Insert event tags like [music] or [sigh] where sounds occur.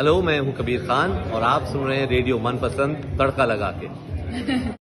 Hello मैं हूँ कबीर खान और आप सुन रहे हैं रेडियो मनपसंद, तड़का लगा के। [laughs]